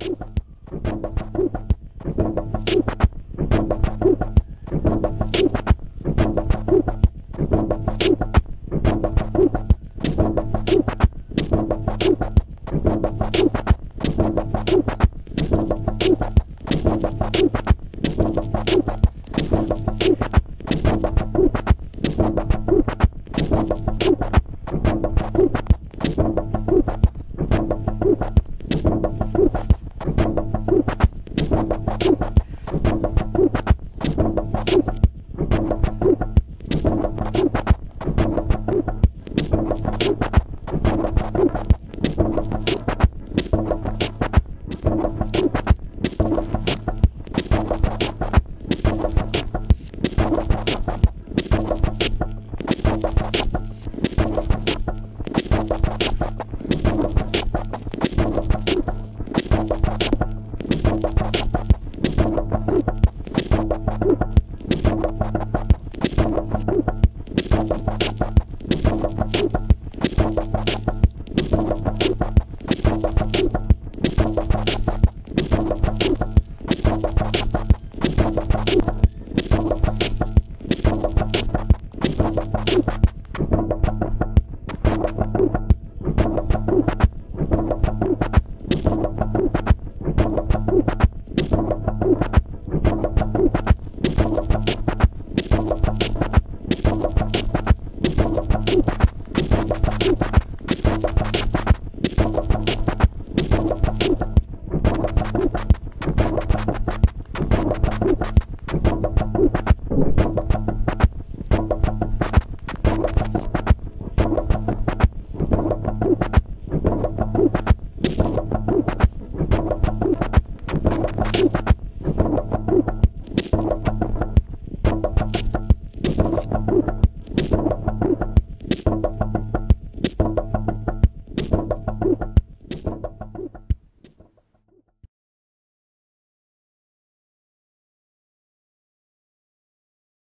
you you